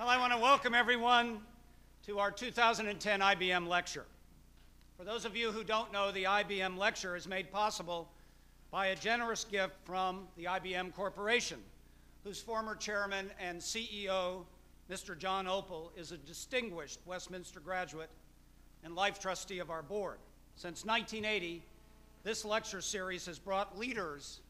Well, I want to welcome everyone to our 2010 IBM lecture. For those of you who don't know, the IBM lecture is made possible by a generous gift from the IBM Corporation, whose former chairman and CEO, Mr. John Opel, is a distinguished Westminster graduate and life trustee of our board. Since 1980, this lecture series has brought leaders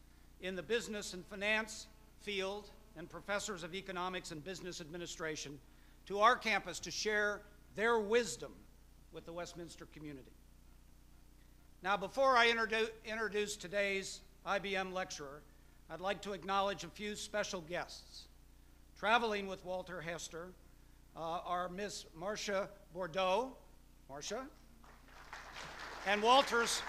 in the business and finance field and professors of economics and business administration to our campus to share their wisdom with the Westminster community. Now, before I introdu introduce today's IBM lecturer, I'd like to acknowledge a few special guests. Traveling with Walter Hester uh, are Miss Marcia Bordeaux, Marcia, and Walter's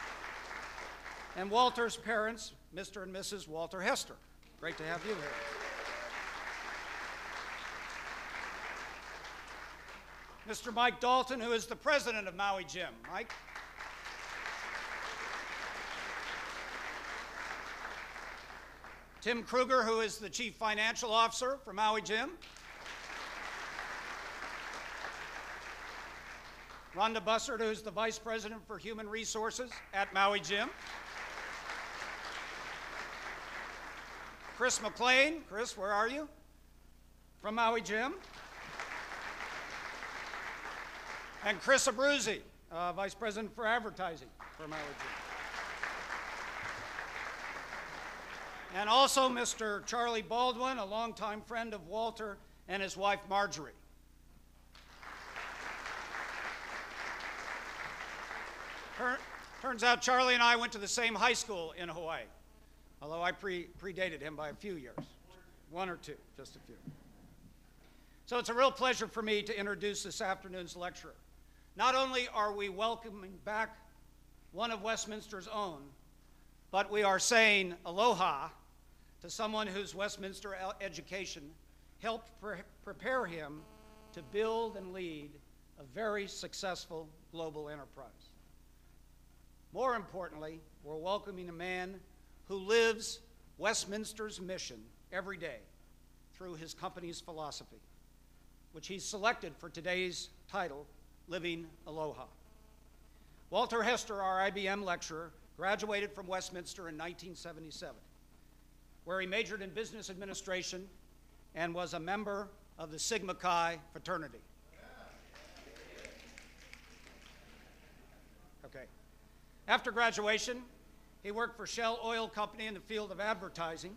and Walter's parents, Mr. and Mrs. Walter Hester. Great to have you here. Mr. Mike Dalton, who is the president of Maui Jim. Mike? Tim Kruger, who is the chief financial officer for Maui Jim. Rhonda Bussard, who's the vice president for human resources at Maui Jim. Chris McLean. Chris, where are you? From Maui Jim. And Chris Abruzzi, uh, Vice President for Advertising for Maui Jim. And also Mr. Charlie Baldwin, a longtime friend of Walter and his wife Marjorie. Turns out Charlie and I went to the same high school in Hawaii although I pre predated him by a few years, one or two, just a few. So it's a real pleasure for me to introduce this afternoon's lecturer. Not only are we welcoming back one of Westminster's own, but we are saying aloha to someone whose Westminster education helped pre prepare him to build and lead a very successful global enterprise. More importantly, we're welcoming a man who lives Westminster's mission every day through his company's philosophy, which he's selected for today's title, Living Aloha. Walter Hester, our IBM lecturer, graduated from Westminster in 1977, where he majored in business administration and was a member of the Sigma Chi fraternity. Okay. After graduation, he worked for Shell Oil Company in the field of advertising.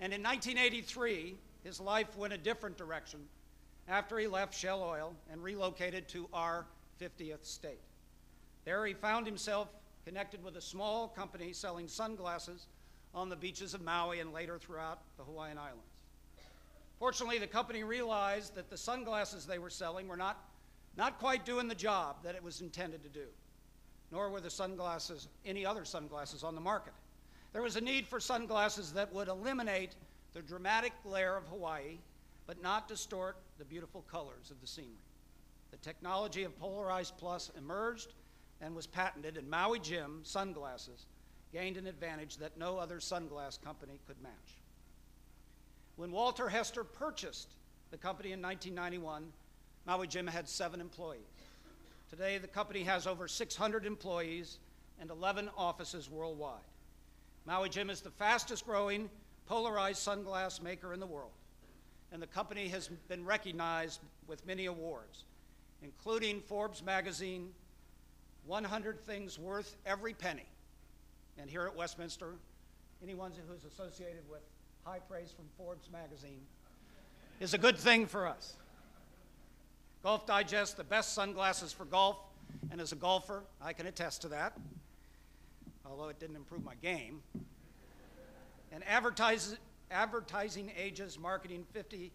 And in 1983, his life went a different direction after he left Shell Oil and relocated to our 50th state. There he found himself connected with a small company selling sunglasses on the beaches of Maui and later throughout the Hawaiian Islands. Fortunately, the company realized that the sunglasses they were selling were not, not quite doing the job that it was intended to do nor were the sunglasses, any other sunglasses on the market. There was a need for sunglasses that would eliminate the dramatic glare of Hawaii, but not distort the beautiful colors of the scenery. The technology of Polarized Plus emerged and was patented, and Maui Jim sunglasses gained an advantage that no other sunglass company could match. When Walter Hester purchased the company in 1991, Maui Jim had seven employees. Today, the company has over 600 employees and 11 offices worldwide. Maui Jim is the fastest growing polarized sunglass maker in the world, and the company has been recognized with many awards, including Forbes magazine, 100 Things Worth Every Penny. And here at Westminster, anyone who's associated with high praise from Forbes magazine is a good thing for us. Golf Digest, the best sunglasses for golf, and as a golfer, I can attest to that, although it didn't improve my game. And Advertising Age's Marketing 50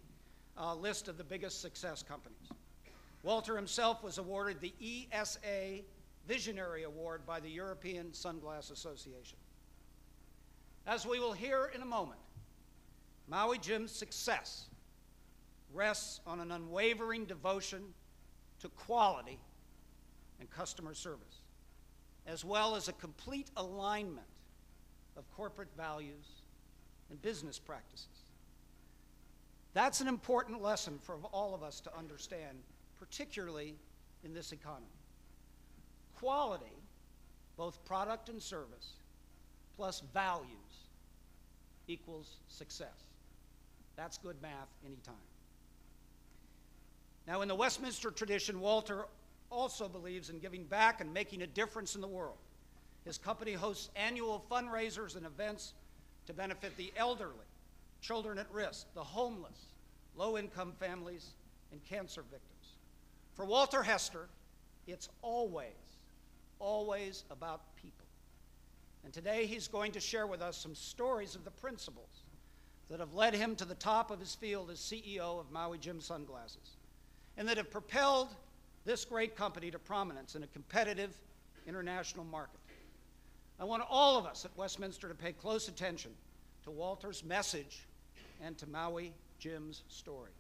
uh, list of the biggest success companies. Walter himself was awarded the ESA Visionary Award by the European Sunglass Association. As we will hear in a moment, Maui Jim's success rests on an unwavering devotion to quality and customer service, as well as a complete alignment of corporate values and business practices. That's an important lesson for all of us to understand, particularly in this economy. Quality, both product and service, plus values equals success. That's good math anytime. Now, in the Westminster tradition, Walter also believes in giving back and making a difference in the world. His company hosts annual fundraisers and events to benefit the elderly, children at risk, the homeless, low income families, and cancer victims. For Walter Hester, it's always, always about people. And today he's going to share with us some stories of the principles that have led him to the top of his field as CEO of Maui Jim Sunglasses and that have propelled this great company to prominence in a competitive international market. I want all of us at Westminster to pay close attention to Walter's message and to Maui Jim's story.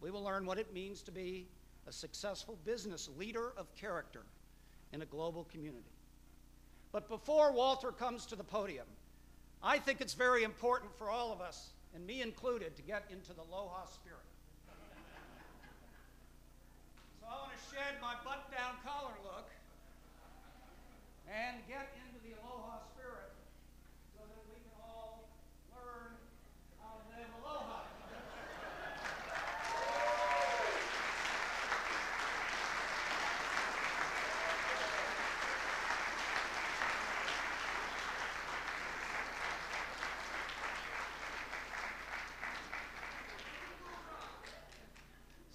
We will learn what it means to be a successful business leader of character in a global community. But before Walter comes to the podium, I think it's very important for all of us, and me included, to get into the Aloha spirit. so I want to shed my button down and get into the Aloha spirit so that we can all learn how to live Aloha.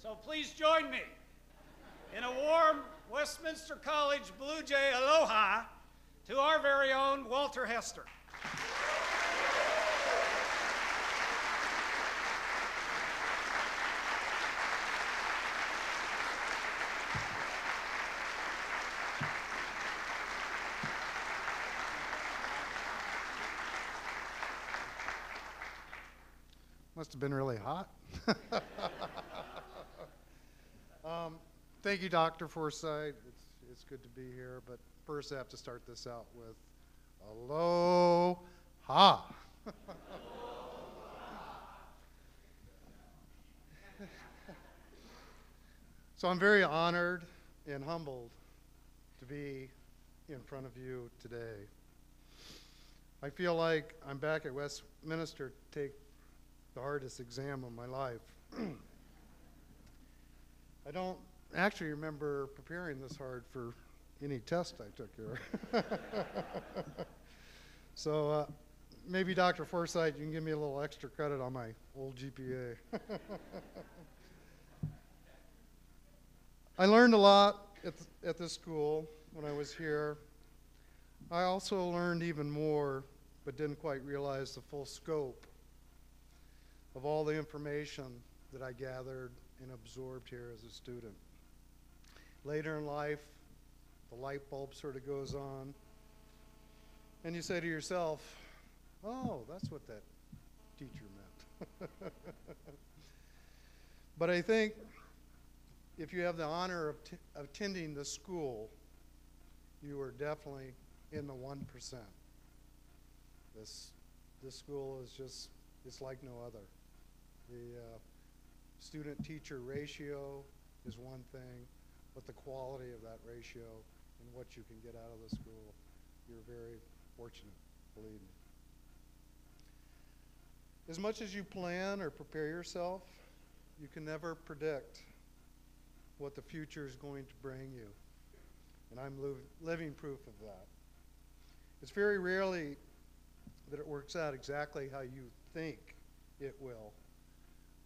So please join me in a warm Westminster College Blue Jay aloha to our very own Walter Hester. Must have been really hot. um, thank you, Dr. Forsythe. It's, it's good to be here, but first I have to start this out with aloha. so I'm very honored and humbled to be in front of you today. I feel like I'm back at Westminster to take the hardest exam of my life. I don't actually remember preparing this hard for any test I took here. so uh, maybe Dr. Forsythe, you can give me a little extra credit on my old GPA. I learned a lot at, th- at this school when I was here. I also learned even more, but didn't quite realize the full scope of all the information that I gathered and absorbed here as a student. Later in life, the light bulb sort of goes on, and you say to yourself, oh, that's what that teacher meant. but I think if you have the honor of, attending the school, you are definitely in the 1%. This, this school is just, it's like no other. The uh, student teacher ratio is one thing, but the quality of that ratio and what you can get out of the school, you're very fortunate, believe me. As much as you plan or prepare yourself, you can never predict what the future is going to bring you. And I'm li- living proof of that. It's very rarely that it works out exactly how you think it will.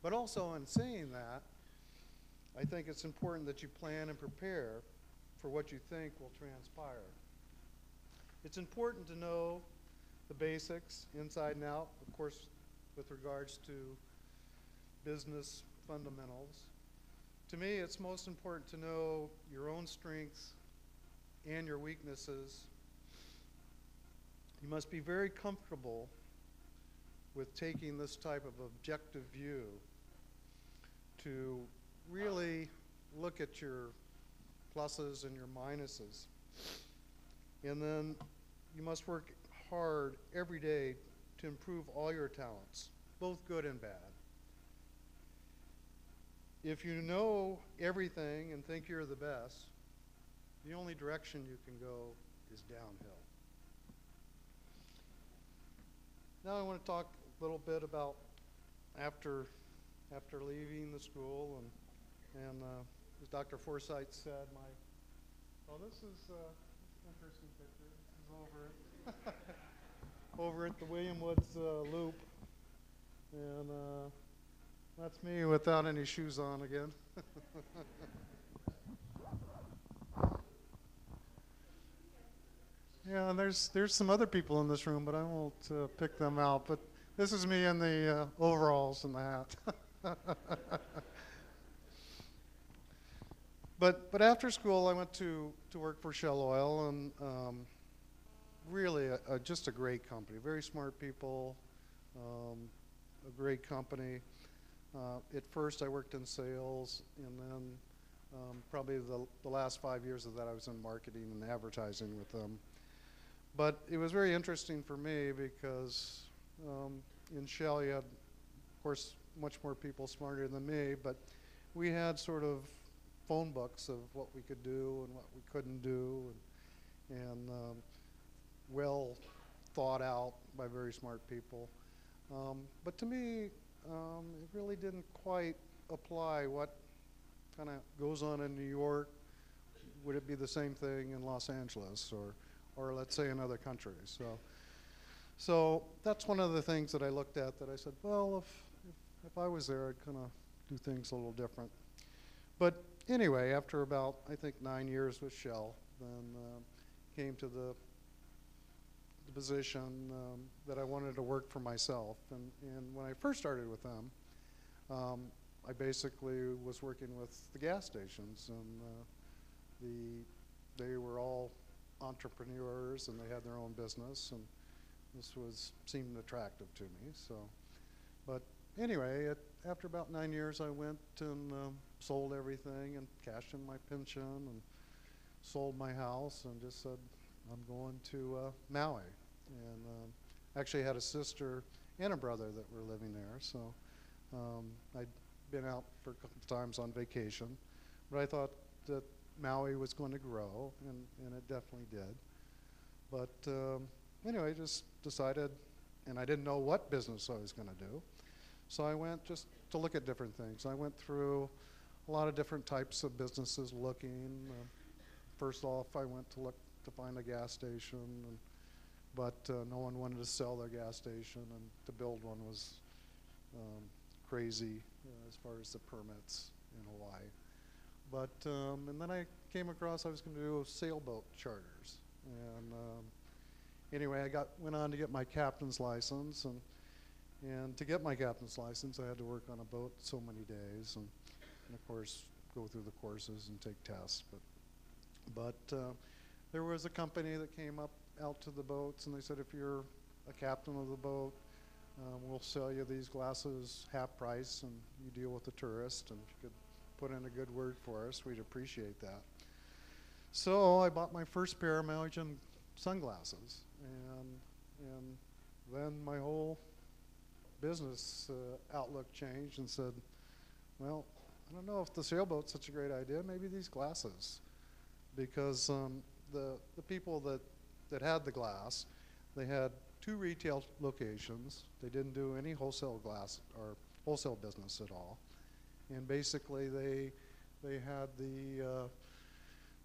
But also, in saying that, I think it's important that you plan and prepare for what you think will transpire. It's important to know the basics inside and out, of course, with regards to business fundamentals. To me, it's most important to know your own strengths and your weaknesses. You must be very comfortable with taking this type of objective view to really look at your pluses and your minuses. And then you must work hard every day to improve all your talents, both good and bad. if you know everything and think you're the best, the only direction you can go is downhill. Now I want to talk a little bit about after after leaving the school and and uh, as Dr. Forsythe said, my oh this is uh, an interesting picture. This is over at over at the William Woods uh, Loop, and uh, that's me without any shoes on again. yeah, and there's there's some other people in this room, but I won't uh, pick them out. But this is me in the uh, overalls and the hat. but but after school, I went to to work for Shell Oil, and um, really a, a, just a great company. Very smart people, um, a great company. Uh, at first, I worked in sales, and then um, probably the, the last five years of that, I was in marketing and advertising with them. But it was very interesting for me because um, in Shell, you had, of course, much more people smarter than me, but we had sort of phone books of what we could do and what we couldn't do, and, and um, well thought out by very smart people. Um, but to me, um, it really didn't quite apply what kind of goes on in New York. Would it be the same thing in Los Angeles or, or let's say in other countries? So, so that's one of the things that I looked at that I said, well, if, if, if I was there, I'd kind of do things a little different. But anyway, after about, I think, nine years with Shell, then uh, came to the the position um, that I wanted to work for myself. And, and when I first started with them, um, I basically was working with the gas stations, and uh, the they were all entrepreneurs and they had their own business, and this was seemed attractive to me. So, but anyway, it, after about nine years, I went and um, sold everything and cashed in my pension and sold my house and just said, I'm going to uh, Maui. And um, actually had a sister and a brother that were living there. So um, I'd been out for a couple of times on vacation. But I thought that Maui was going to grow, and, and it definitely did. But um, anyway, I just decided, and I didn't know what business I was going to do. So I went just to look at different things. I went through a lot of different types of businesses looking. Uh, first off, I went to look to find a gas station, and, but uh, no one wanted to sell their gas station, and to build one was um, crazy uh, as far as the permits in Hawaii. But um, and then I came across I was going to do sailboat charters, and um, anyway, I got went on to get my captain's license, and and to get my captain's license, I had to work on a boat so many days, and, and of course go through the courses and take tests. But but uh, there was a company that came up out to the boats, and they said, if you're a captain of the boat, um, we'll sell you these glasses half price, and you deal with the tourist. And if you could put in a good word for us, we'd appreciate that. So I bought my first pair of Maui sunglasses, and and then my whole business uh, outlook changed and said, well, I don't know if the sailboat's such a great idea. Maybe these glasses, because um, the the people that that had the glass, they had two retail locations. They didn't do any wholesale glass or wholesale business at all, and basically they they had the uh,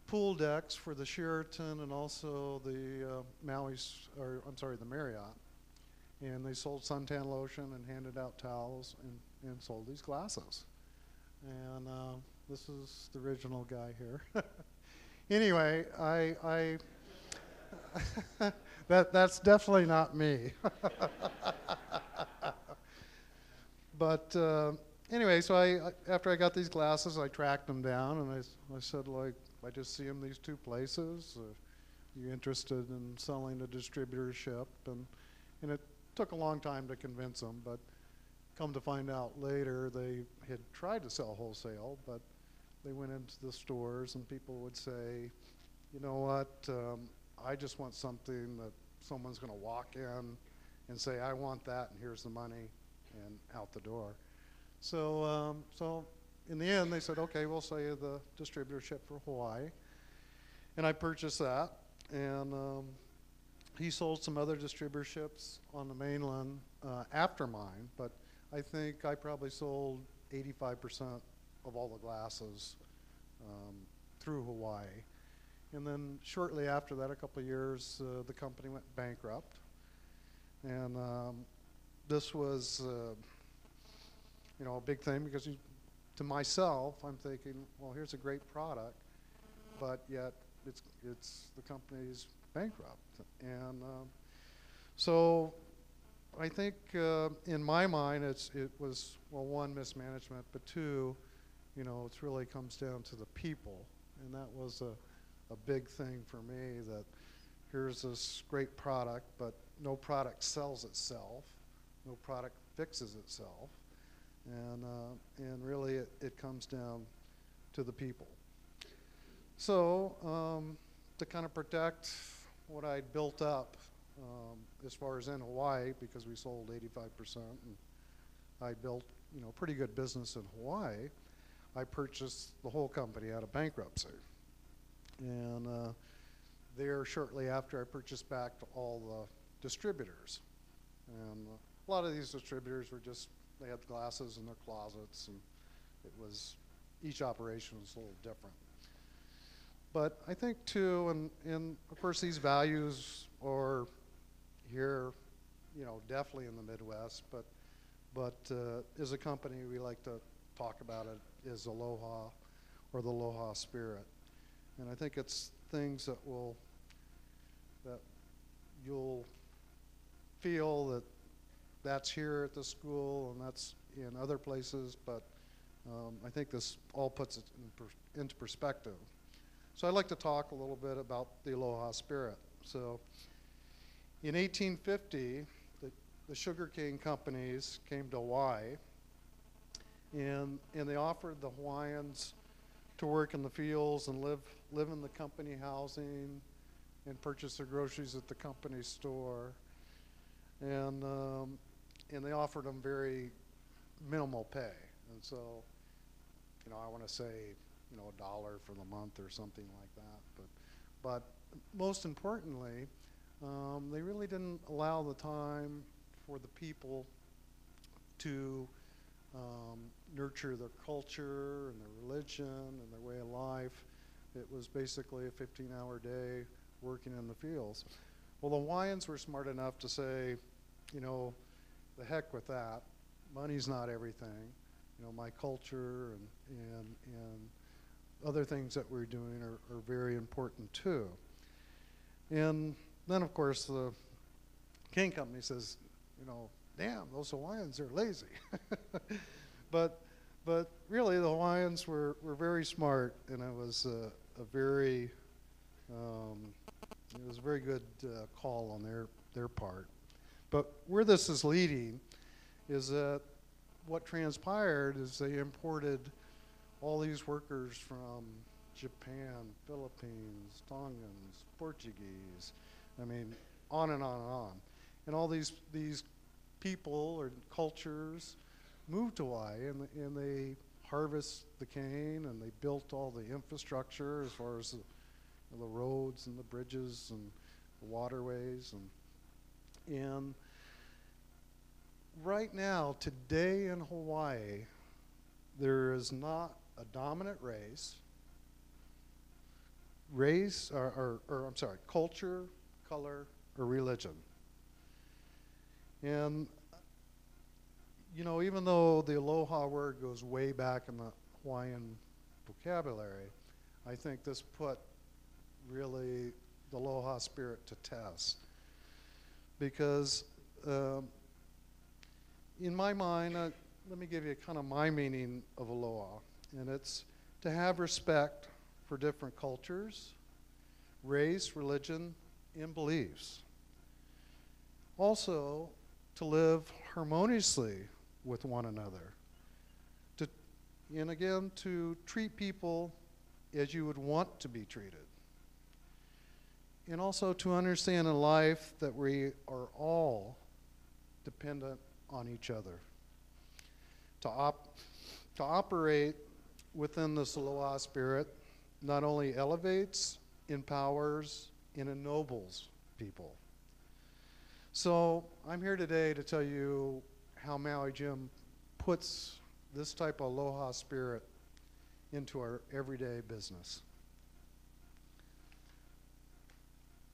pool decks for the Sheraton and also the uh, Maui's, or I'm sorry, the Marriott. And they sold suntan lotion and handed out towels and, and sold these glasses. And uh, this is the original guy here. anyway, I, I that, that's definitely not me. but uh, anyway, so I, after I got these glasses, I tracked them down and I, I said, like, I just see them these two places. Uh, you interested in selling a distributorship? And, and it took a long time to convince them, but come to find out later, they had tried to sell wholesale, but they went into the stores and people would say, you know what, um, I just want something that someone's going to walk in and say, I want that, and here's the money, and out the door. So, um, so in the end, they said, okay, we'll sell you the distributorship for Hawaii. And I purchased that. And um, he sold some other distributorships on the mainland uh, after mine, but I think I probably sold 85% of all the glasses um, through Hawaii. And then shortly after that, a couple of years, uh, the company went bankrupt. And um, this was, uh, you know, a big thing because you, to myself, I'm thinking, well, here's a great product, but yet it's, it's the company's bankrupt. And um, so I think uh, in my mind, it's, it was, well, one, mismanagement, but two, you know, it really comes down to the people. And that was a, a big thing for me that here's this great product, but no product sells itself, no product fixes itself. And, uh, and really, it, it comes down to the people. So, um, to kind of protect what I'd built up um, as far as in Hawaii, because we sold 85%, and I built, you know, pretty good business in Hawaii, I purchased the whole company out of bankruptcy. And uh, there, shortly after, I purchased back all the distributors. And a lot of these distributors were just, they had glasses in their closets, and it was, each operation was a little different. But I think too, and, of course these values are here, you know, definitely in the Midwest, but, but uh, as a company, we like to talk about it as aloha or the aloha spirit. And I think it's things that will, that you'll feel that that's here at the school and that's in other places, but um, I think this all puts it in per into perspective. So I'd like to talk a little bit about the Aloha spirit. So in 1850, the, the sugarcane companies came to Hawaii and, and they offered the Hawaiians to work in the fields and live, live in the company housing and purchase their groceries at the company store. And, um, and they offered them very minimal pay. And so, you know, I want to say you know, a dollar for the month or something like that. But, but most importantly, um, they really didn't allow the time for the people to um, nurture their culture and their religion and their way of life. It was basically a 15 hour day working in the fields. Well, the Hawaiians were smart enough to say, you know, the heck with that. Money's not everything. You know, my culture and, and, and other things that we're doing are, are very important too. And then, of course, the King Company says, you know, damn, those Hawaiians are lazy. but, but really, the Hawaiians were, were very smart, and it was a, a very, um, it was a very good uh, call on their, their part. But where this is leading is that what transpired is they imported all these workers from Japan, Philippines, Tongans, Portuguese, I mean, on and on and on. And all these, these people or cultures moved to Hawaii and, and they harvest the cane and they built all the infrastructure as far as the, the roads and the bridges and the waterways and and right now today in Hawaii there is not a dominant race, race, or, or, or, I'm sorry, culture, color, or religion. And, you know, even though the aloha word goes way back in the Hawaiian vocabulary, I think this put really the aloha spirit to test. Because um, in my mind, uh, let me give you kind of my meaning of aloha and it's to have respect for different cultures, race, religion, and beliefs. Also, to live harmoniously with one another. To, and again, to treat people as you would want to be treated. And also to understand in life that we are all dependent on each other. To, op- to operate within this Aloha spirit not only elevates, empowers, and ennobles people. So I'm here today to tell you how Maui Jim puts this type of aloha spirit into our everyday business.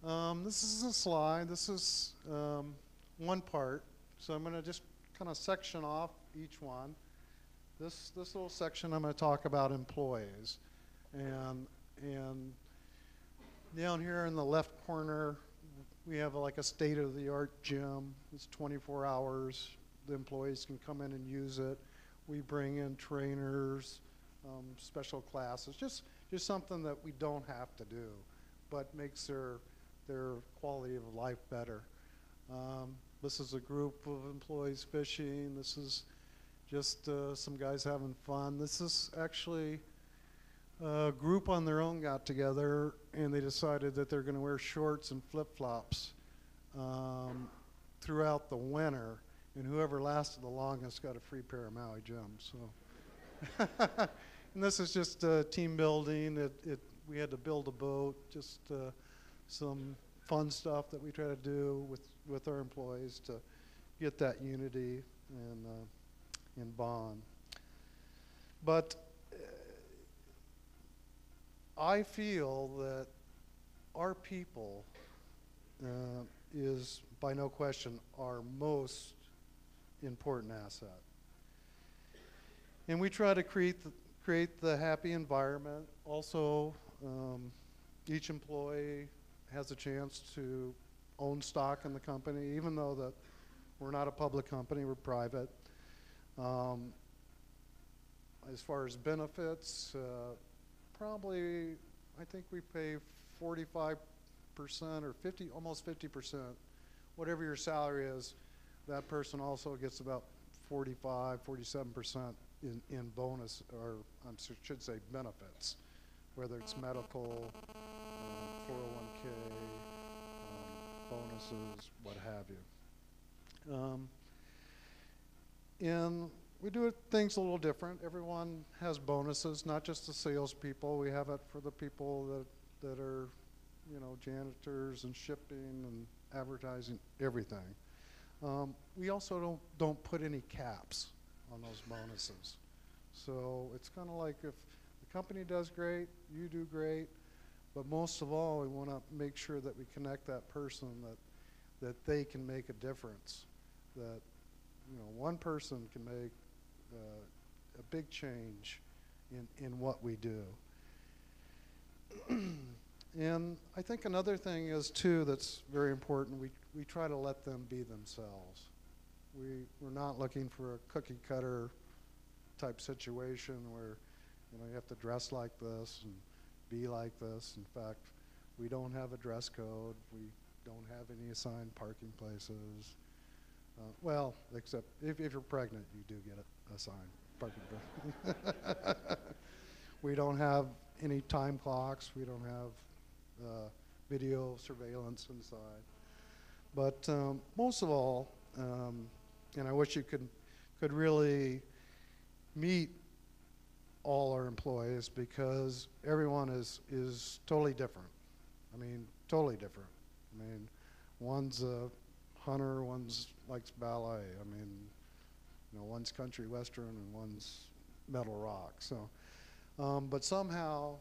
Um, this is a slide. This is um, one part. So I'm going to just kind of section off each one. This, this little section I'm going to talk about employees. And, and down here in the left corner, we have like a state-of-the-art gym. It's 24 hours. The employees can come in and use it. We bring in trainers, um, special classes, just, just something that we don't have to do, but makes their, their quality of life better. Um, this is a group of employees fishing. This is just uh, some guys having fun. This is actually a group on their own got together and they decided that they're going to wear shorts and flip flops um, throughout the winter. And whoever lasted the longest got a free pair of Maui Jims. So, and this is just uh, team building. It, it, we had to build a boat, just uh, some fun stuff that we try to do with, with our employees to get that unity and, uh, and bond. But I feel that our people uh, is, by no question, our most important asset. And we try to create the, create the happy environment. Also, um, each employee has a chance to own stock in the company, even though that we're not a public company, we're private. Um, as far as benefits, uh, probably, I think we pay 45% or 50, almost 50%. Whatever your salary is, that person also gets about 45, 47% in, in bonus, or I should say benefits, whether it's medical, uh, 401k, um, bonuses, what have you. Um, in we do things a little different. Everyone has bonuses, not just the salespeople. We have it for the people that, that are, you know, janitors and shipping and advertising, everything. Um, we also don't, don't put any caps on those bonuses. So it's kind of like if the company does great, you do great, but most of all, we want to make sure that we connect that person that, that they can make a difference. That, you know, one person can make uh, a big change in, in what we do. and I think another thing is, too, that's very important, we, we try to let them be themselves. We, we're not looking for a cookie cutter type situation where you know you have to dress like this and be like this. In fact, we don't have a dress code. We don't have any assigned parking places. Uh, well, except if, if you're pregnant, you do get a, a sign. We don't have any time clocks. We don't have uh, video surveillance inside. But um, most of all, um, and I wish you could could really meet all our employees because everyone is is totally different. I mean, totally different. I mean, one's a hunter, one's likes ballet. I mean, you know, one's country western and one's metal rock. So, um, but somehow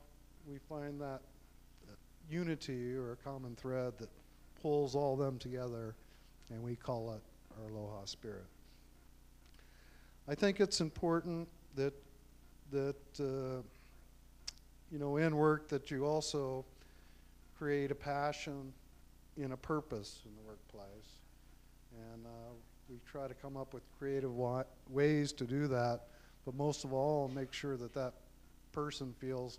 we find that, unity or a common thread that pulls all them together, and we call it our aloha spirit. I think it's important that that uh, you know in work that you also create a passion in a purpose in the workplace and uh, we try to come up with creative wa- ways to do that, but most of all, make sure that that person feels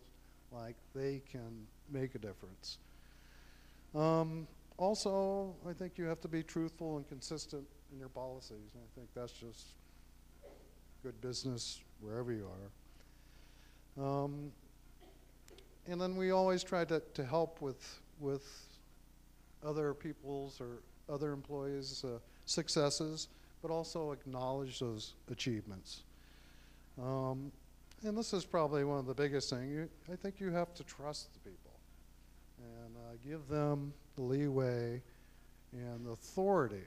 like they can make a difference. Um, also, I think you have to be truthful and consistent in your policies, and I think that's just good business wherever you are. Um, and then we always try to, to help with with other people's or other employees' uh, successes, but also acknowledge those achievements. Um, and this is probably one of the biggest things, I think you have to trust the people and uh, give them the leeway and authority.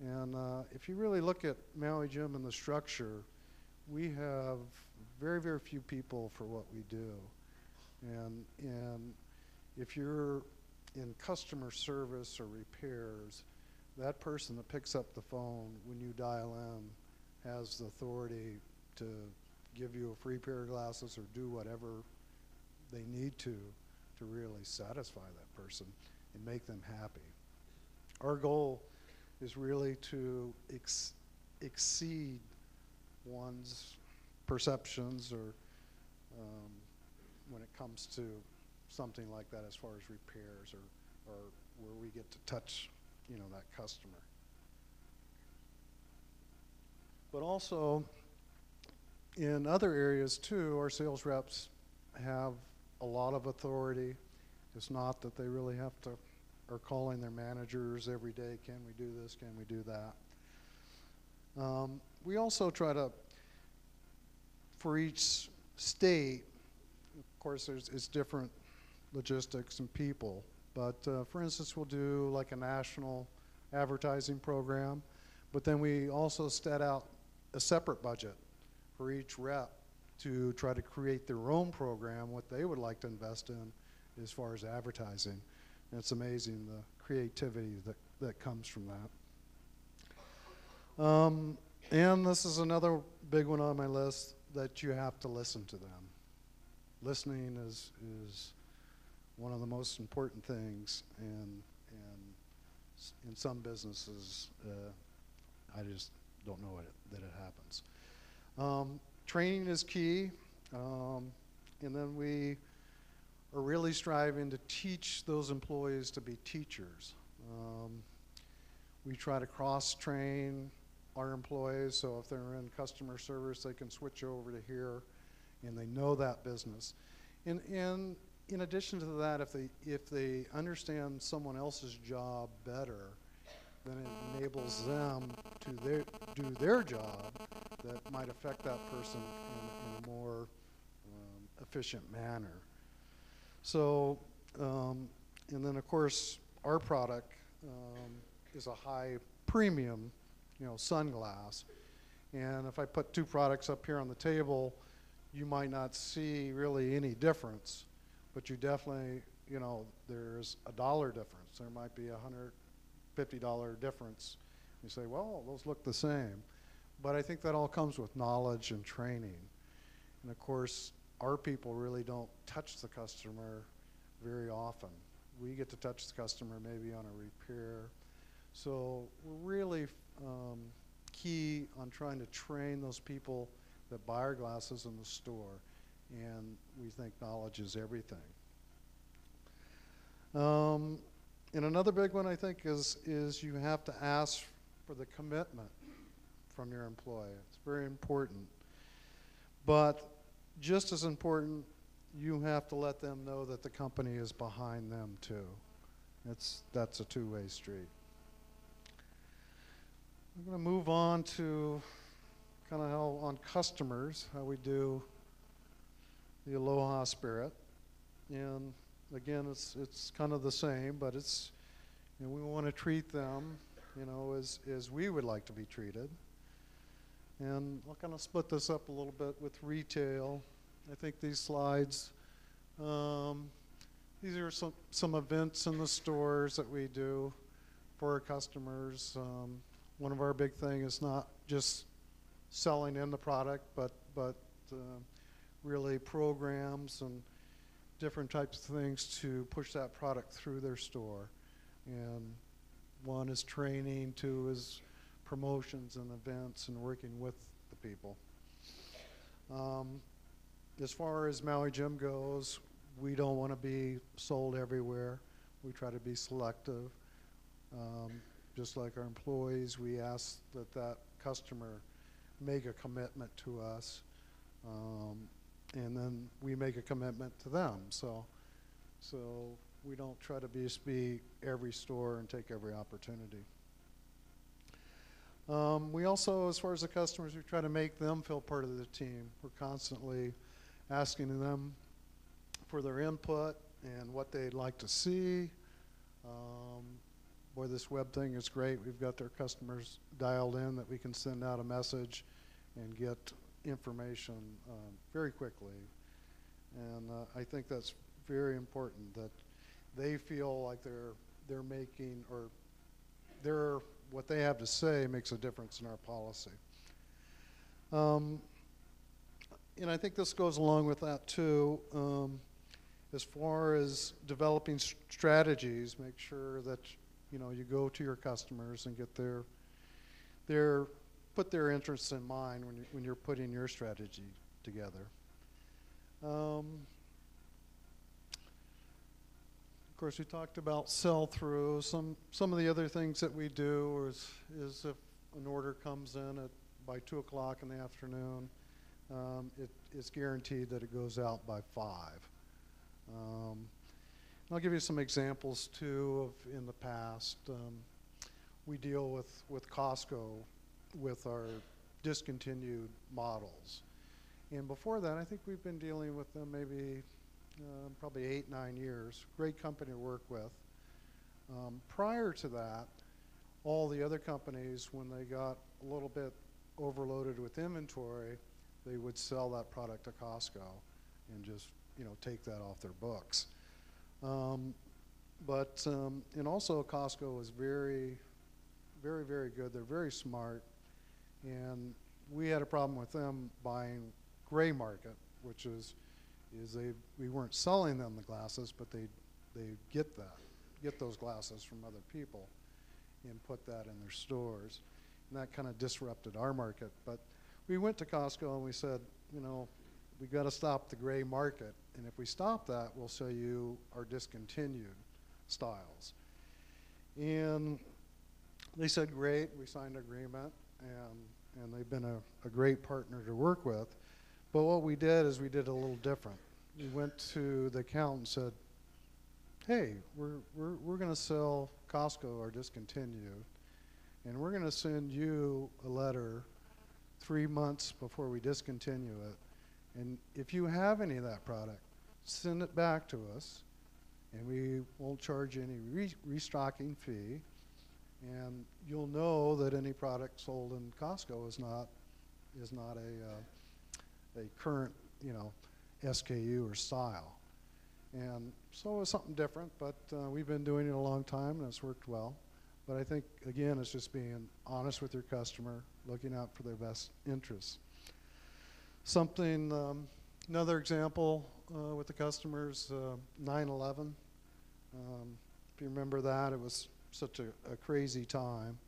And uh, if you really look at Maui Jim and the structure, we have very, very few people for what we do. And, and if you're in customer service or repairs, that person that picks up the phone when you dial in has the authority to give you a free pair of glasses or do whatever they need to to really satisfy that person and make them happy. Our goal is really to ex- exceed one's perceptions or um, when it comes to something like that as far as repairs or, or where we get to touch you know that customer. But also in other areas too our sales reps have a lot of authority. It's not that they really have to are calling their managers every day can we do this? Can we do that? Um, we also try to for each state of course there's it's different logistics and people but uh, for instance we'll do like a national advertising program but then we also set out a separate budget for each rep to try to create their own program what they would like to invest in as far as advertising and it's amazing the creativity that, that comes from that. Um, and this is another big one on my list that you have to listen to them. Listening is, is one of the most important things, and, in some businesses, uh, I just don't know it, that it happens. Um, training is key, um, and then we are really striving to teach those employees to be teachers. Um, we try to cross train our employees so if they're in customer service, they can switch over to here and they know that business. And, and in addition to that, if they, if they understand someone else's job better, then it enables them to their, do their job that might affect that person in, in a more um, efficient manner. So, um, and then of course, our product um, is a high premium, you know, sunglass. And if I put two products up here on the table, you might not see really any difference, but you definitely, you know, there's a dollar difference. There might be a hundred fifty dollar difference. You say, well, those look the same. But I think that all comes with knowledge and training. And of course, our people really don't touch the customer very often. We get to touch the customer maybe on a repair. So we're really um, key on trying to train those people that buy our glasses in the store. And we think knowledge is everything. Um, and another big one I think is, is you have to ask for the commitment from your employee. It's very important. But just as important, you have to let them know that the company is behind them too. It's, that's a two-way street. I'm going to move on to kind of how on customers, how we do the Aloha spirit. And again, it's, it's kind of the same, but it's, you know, we want to treat them, you know, as, as we would like to be treated. And I'll kind of split this up a little bit with retail. I think these slides, um, these are some, some events in the stores that we do for our customers. Um, one of our big thing is not just selling in the product, but, but uh, really programs and different types of things to push that product through their store. And one is training, two is promotions and events and working with the people. Um, as far as Maui Jim goes, we don't want to be sold everywhere. We try to be selective. Um, just like our employees, we ask that that customer make a commitment to us, um, and then we make a commitment to them. So, so we don't try to be, be every store and take every opportunity. Um, we also, as far as the customers, we try to make them feel part of the team. We're constantly asking them for their input and what they'd like to see. Um, boy, this web thing is great. We've got their customers dialed in that we can send out a message and get information um, very quickly. And uh, I think that's very important that they feel like they're they're making or they're what they have to say makes a difference in our policy. Um, and I think this goes along with that too. Um, as far as developing strategies, make sure that you know you go to your customers and get their their put their interests in mind when you're, when you're putting your strategy together. Um, of course, we talked about sell-through. Some some of the other things that we do is is if an order comes in at by two o'clock in the afternoon, um, it, it's guaranteed that it goes out by five. Um, I'll give you some examples too of in the past. Um, we deal with with Costco with our discontinued models, and before that, I think we've been dealing with them maybe um, probably eight, nine years. Great company to work with. Um, prior to that, all the other companies, when they got a little bit overloaded with inventory, they would sell that product to Costco and just, you know, take that off their books. Um, but, um, and also Costco is very, very, very good. They're very smart. And we had a problem with them buying gray market, which is is they we weren't selling them the glasses, but they they get that get those glasses from other people and put that in their stores, and that kind of disrupted our market. But we went to Costco and we said, you know, we got to stop the gray market, and if we stop that, we'll sell you our discontinued styles. And they said, great. We signed an agreement, and and they've been a, a great partner to work with. But what we did is we did a little different. We went to the account and said, hey, we're, we're, we're going to sell Costco our discontinued, and we're going to send you a letter three months before we discontinue it. And if you have any of that product, send it back to us, and we won't charge any re- restocking fee. And you'll know that any product sold in Costco is not is not a uh, a current, you know, SKU or style. And so it was something different, but uh, we've been doing it a long time and it's worked well. But I think, again, it's just being honest with your customer, looking out for their best interests. Something, um, another example uh, with the customers, uh, 9 11. Um, if you remember that, it was such a, a crazy time.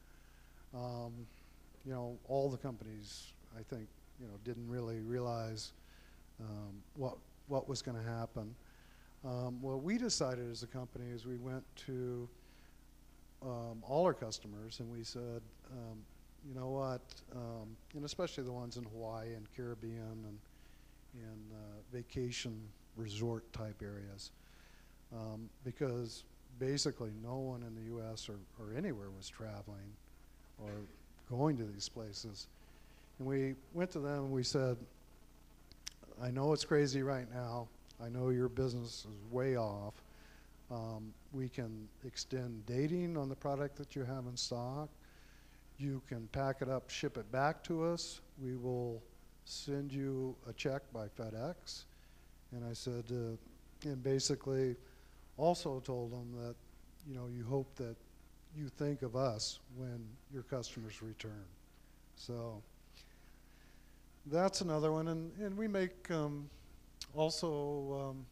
Um, you know, all the companies, I think, you know, didn't really realize um, what what was going to happen. Um, what we decided as a company is we went to um, all our customers and we said, um, you know what, um, and especially the ones in Hawaii and Caribbean and and uh, vacation resort type areas, um, because basically no one in the U.S. or, or anywhere was traveling or going to these places. And we went to them and we said, I know it's crazy right now. I know your business is way off. Um, we can extend dating on the product that you have in stock. You can pack it up, ship it back to us. We will send you a check by FedEx. And I said, uh, and basically also told them that, you know, you hope that you think of us when your customers return. So that's another one, and, and we make um, also um,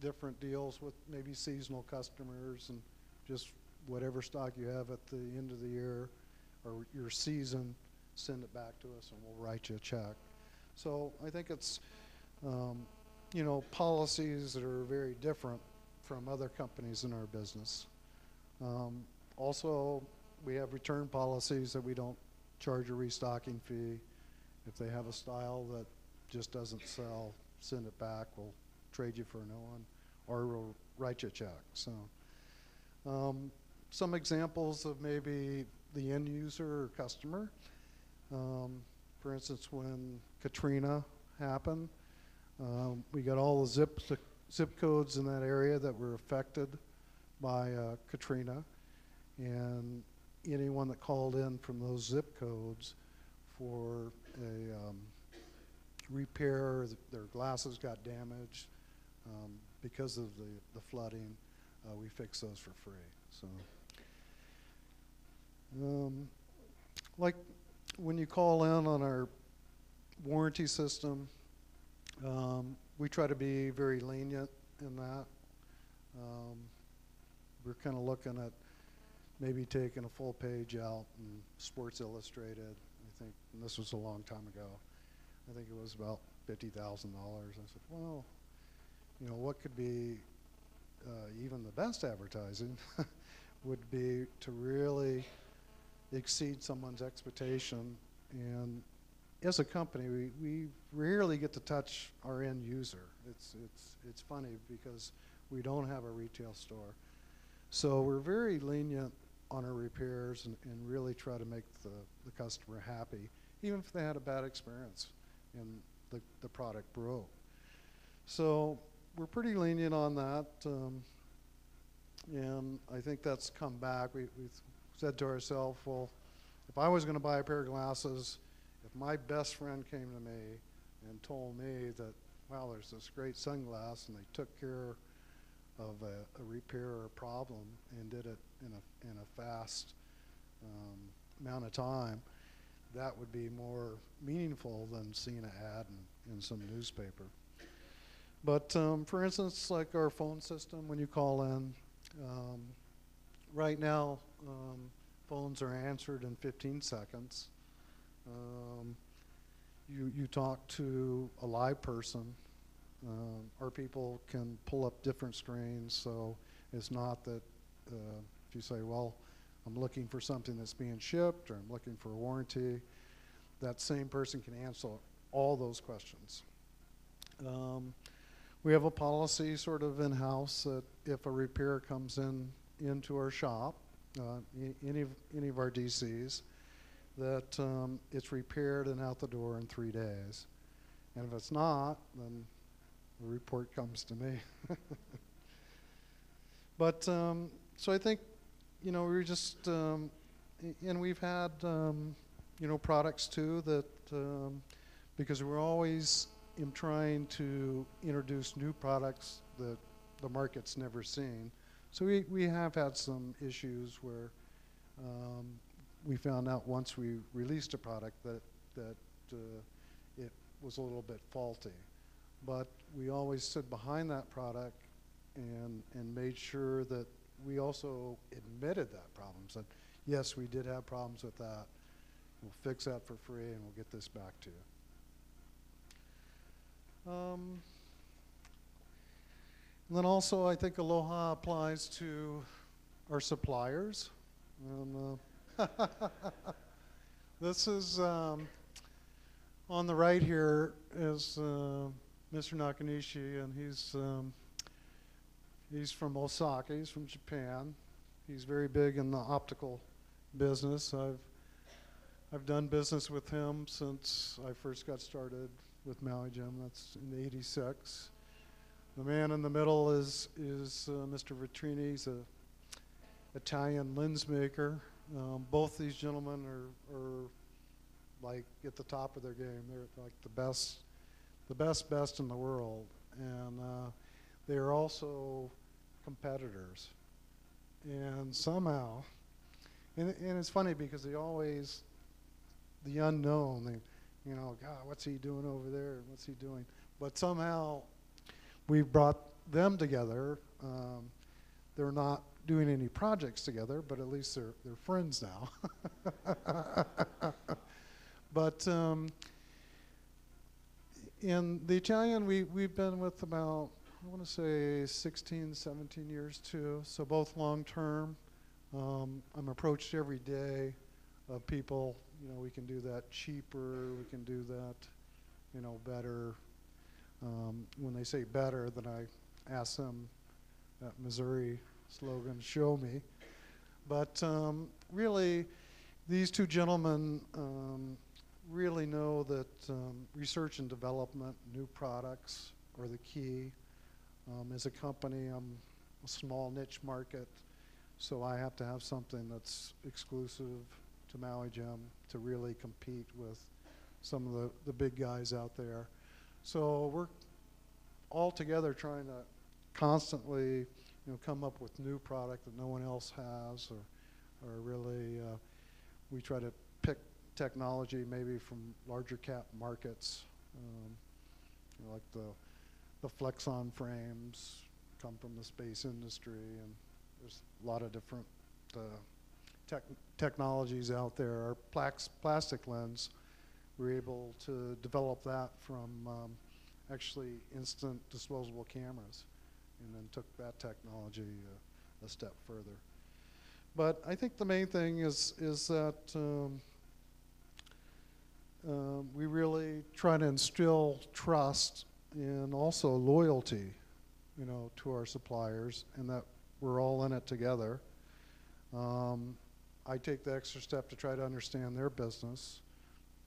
different deals with maybe seasonal customers and just whatever stock you have at the end of the year or your season, send it back to us and we'll write you a check. So I think it's, um, you know, policies that are very different from other companies in our business. Um, also, we have return policies that we don't charge a restocking fee. If they have a style that just doesn't sell, send it back. We'll trade you for a new one, or we'll write you a check. So, um, some examples of maybe the end user or customer. Um, for instance, when Katrina happened, um, we got all the zip zip codes in that area that were affected by uh, Katrina, and anyone that called in from those zip codes for a um, repair, th- their glasses got damaged um, because of the, the flooding, uh, we fix those for free. So, um, like when you call in on our warranty system, um, we try to be very lenient in that. Um, we're kind of looking at maybe taking a full page out in Sports Illustrated. I think this was a long time ago. I think it was about fifty thousand dollars. I said, well, you know, what could be uh, even the best advertising would be to really exceed someone's expectation. And as a company, we, we rarely get to touch our end user. It's, it's, it's funny because we don't have a retail store. So we're very lenient on our repairs and, and really try to make the, the customer happy, even if they had a bad experience and the, the product broke. So we're pretty lenient on that. Um, and I think that's come back. We, we've said to ourselves, well, if I was going to buy a pair of glasses, if my best friend came to me and told me that, wow, there's this great sunglass and they took care of a, a repair or a problem and did it in a, in a fast um, amount of time, that would be more meaningful than seeing an ad in, in some newspaper. But um, for instance, like our phone system, when you call in, um, right now, um, phones are answered in 15 seconds. Um, you, you talk to a live person. Um, our people can pull up different screens, so it's not that uh, if you say, well, I'm looking for something that's being shipped or I'm looking for a warranty, that same person can answer all those questions. Um, we have a policy sort of in-house that if a repair comes in into our shop, uh, any, any of our DCs, that um, it's repaired and out the door in three days. And if it's not, then the report comes to me. but um, so I think, you know, we are just, um, and we've had, um, you know, products too that, um, because we're always in trying to introduce new products that the market's never seen. So we, we have had some issues where um, we found out once we released a product that, that uh, it was a little bit faulty. But we always stood behind that product and, and made sure that we also admitted that problem. Said, yes, we did have problems with that. We'll fix that for free and we'll get this back to you. Um, and then also, I think Aloha applies to our suppliers. And, uh, this is um, on the right here is uh, Mr. Nakanishi, and he's um, he's from Osaka. He's from Japan. He's very big in the optical business. I've I've done business with him since I first got started with Maui Jim. That's in '86. The man in the middle is is uh, Mr. Vitrini. He's a Italian lens maker. Um, both these gentlemen are, are like at the top of their game. They're like the best, the best, best in the world, and uh, they are also competitors. And somehow, and, and it's funny because they always, the unknown. They, you know, God, what's he doing over there? What's he doing? But somehow we've brought them together. Um, they're not doing any projects together, but at least they're, they're friends now. but um, in the Italian, we, we've been with about, I want to say 16, 17 years too, so both long term. Um, I'm approached every day of people you know, we can do that cheaper, we can do that, you know, better. Um, when they say better, then I ask them that Missouri slogan, show me. But um, really, these two gentlemen um, really know that um, research and development, new products are the key. Um, as a company, I'm a small niche market, so I have to have something that's exclusive to Maui Jim to really compete with some of the, the big guys out there. So we're all together trying to constantly, you know, come up with new product that no one else has, or, or really, uh, we try to pick technology maybe from larger cap markets, um, you know, like the the Flexon frames come from the space industry, and there's a lot of different uh, tech technologies out there. Our plax plastic lens, we're able to develop that from um, actually instant disposable cameras, and then took that technology uh, a step further. But I think the main thing is is that um, um, we really try to instill trust and also loyalty, you know, to our suppliers, and that we're all in it together. Um, I take the extra step to try to understand their business.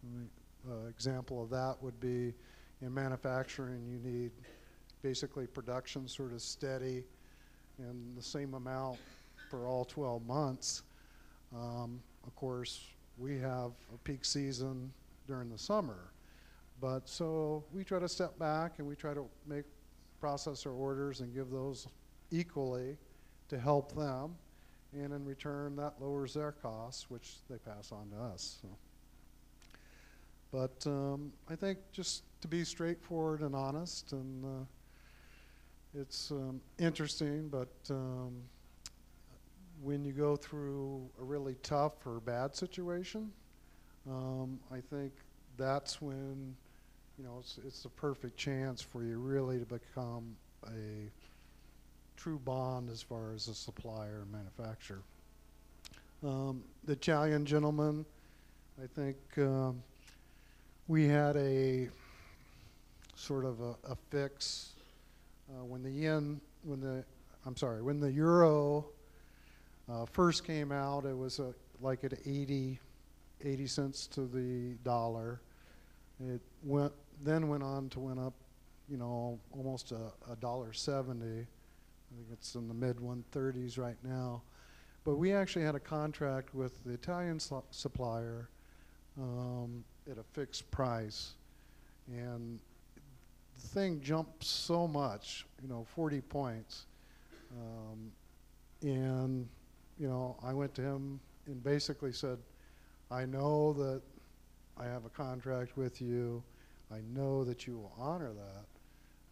An uh, example of that would be in manufacturing, you need basically production sort of steady and the same amount for all 12 months. Um, of course, we have a peak season during the summer. But so we try to step back and we try to make process our orders and give those equally to help them. And in return, that lowers their costs, which they pass on to us. So. But um, I think just to be straightforward and honest, and uh, it's um, interesting, but um, when you go through a really tough or bad situation, um, I think that's when you know it's it's the perfect chance for you really to become a true bond as far as a supplier and manufacturer. Um, the Italian gentleman, I think um, we had a sort of a, a fix uh, when the yen, when the I'm sorry, when the euro uh, first came out, it was a, like at 80 80 cents to the dollar. It went then went on to went up, you know, almost a, a dollar 70. I think it's in the mid 130s right now. But we actually had a contract with the Italian supplier um, at a fixed price, and thing jumped so much, you know, 40 points. Um, and you know, I went to him and basically said, I know that I have a contract with you. I know that you will honor that,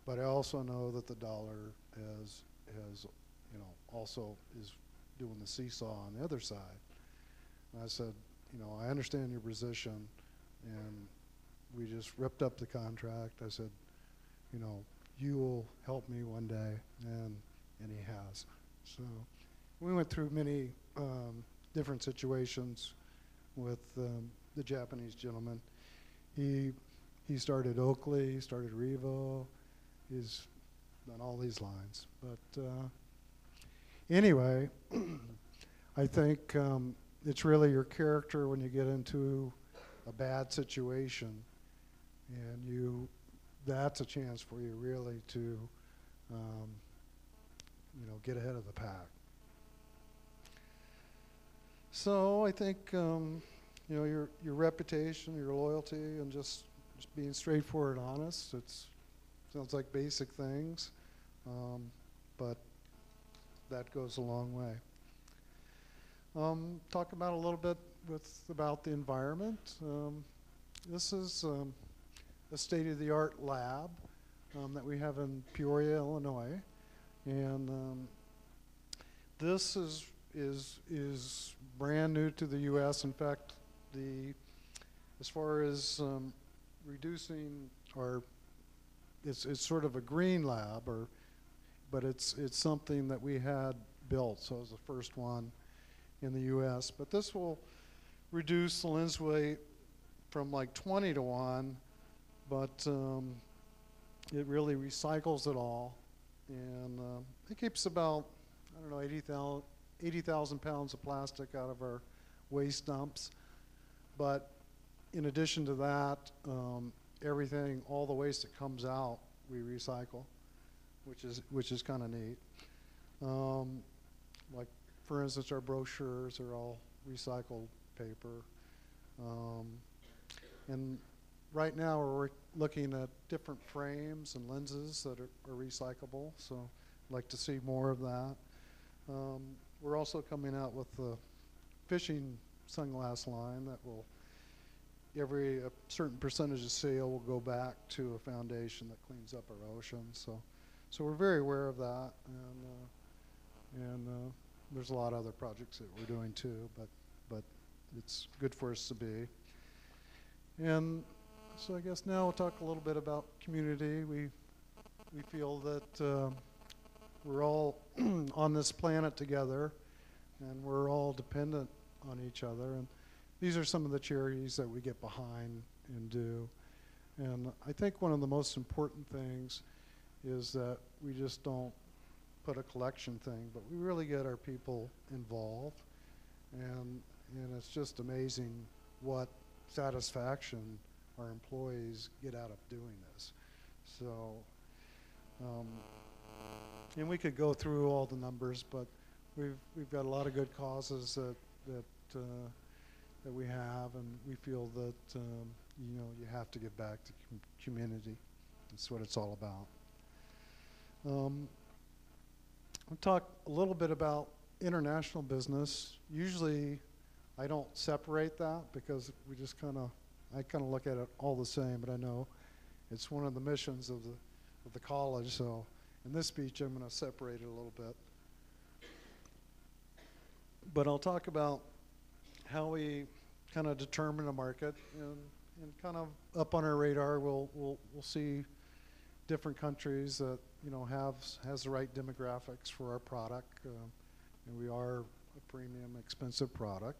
but I also know that the dollar has, has you know, also is doing the seesaw on the other side. And I said, you know, I understand your position, and we just ripped up the contract. I said, you know, you will help me one day, and and he has. So we went through many um, different situations with um, the Japanese gentleman. He he started Oakley, he started Revo, he's done all these lines. But uh, anyway, I think um, it's really your character when you get into a bad situation, and you that's a chance for you really to um, you know get ahead of the pack. So I think um, you know your your reputation, your loyalty, and just just being straightforward, and honest. It's sounds like basic things, um, but that goes a long way. Um, talk about a little bit with about the environment. Um, this is um, a state-of-the-art lab um, that we have in Peoria, Illinois, and um, this is is is brand new to the U.S. In fact, the as far as um, reducing or it's it's sort of a green lab or but it's it's something that we had built so it was the first one in the US but this will reduce the lens weight from like 20 to 1 but um, it really recycles it all and uh, it keeps about I don't know 80,000 80, pounds of plastic out of our waste dumps. But in addition to that, um, everything, all the waste that comes out, we recycle, which is, which is kind of neat. Um, like, for instance, our brochures are all recycled paper. Um, and right now, we're looking at different frames and lenses that are, are recyclable, so I'd like to see more of that. Um, we're also coming out with the fishing sunglass line that will, every a certain percentage of sale will go back to a foundation that cleans up our oceans. So, so we're very aware of that, and uh, and uh, there's a lot of other projects that we're doing too. But but it's good for us to be. And so I guess now we'll talk a little bit about community. We we feel that uh, we're all on this planet together, and we're all dependent on each other. And these are some of the charities that we get behind and do. And I think one of the most important things is that we just don't put a collection thing, but we really get our people involved. And, and it's just amazing what satisfaction our employees get out of doing this. So, um, and we could go through all the numbers, but we've we've got a lot of good causes that that uh, that we have, and we feel that um, you know you have to give back to com- community. That's what it's all about. Um, I'll talk a little bit about international business. Usually, I don't separate that because we just kind of I kind of look at it all the same. But I know it's one of the missions of the of the college, so in this speech, I'm going to separate it a little bit. But I'll talk about how we kind of determine a market and, and kind of up on our radar, we'll, we'll, we'll see different countries that, you know, have, has the right demographics for our product. Uh, and we are a premium, expensive product.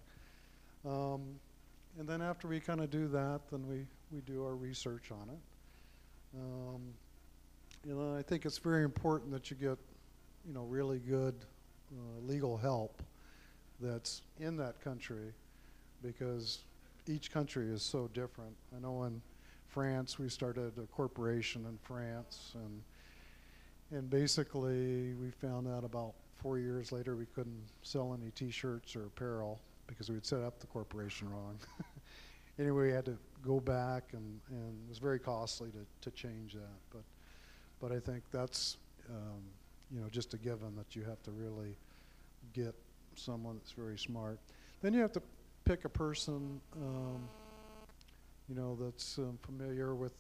Um, and then after we kind of do that, then we, we do our research on it. Um, you know, I think it's very important that you get, you know, really good uh, legal help that's in that country because each country is so different. I know in France we started a corporation in France and and basically we found out about four years later we couldn't sell any t-shirts or apparel because we had set up the corporation wrong. anyway, we had to go back and, and it was very costly to, to change that. But but I think that's um, you know just a given that you have to really get someone that's very smart. Then you have to pick a person um, you know that's um, familiar with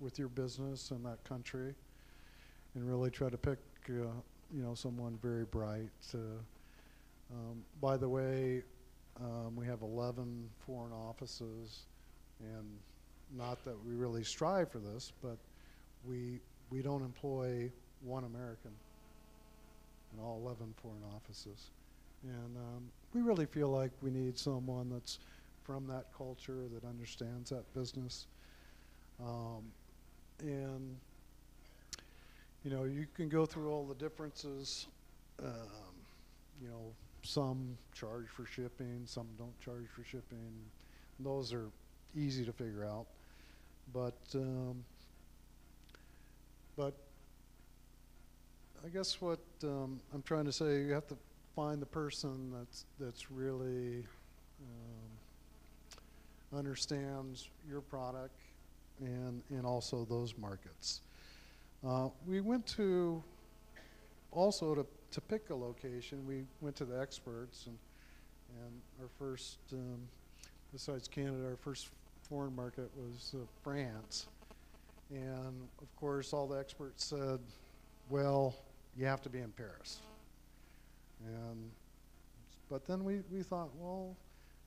with your business in that country, and really try to pick uh, you know someone very bright. Uh, by the way, um, we have 11 foreign offices, and not that we really strive for this, but we we don't employ one American in all 11 foreign offices. And um, we really feel like we need someone that's from that culture that understands that business. Um, and, you know, you can go through all the differences. Um, you know, some charge for shipping, some don't charge for shipping. Those are easy to figure out. But um, but I guess what um, I'm trying to say, you have to find the person that's that's really um, understands your product and and also those markets. Uh, we went to also to to pick a location. We went to the experts and and our first um, besides Canada, our first foreign market was uh, France. And of course, all the experts said, well, you have to be in Paris. And, but then we, we thought, well,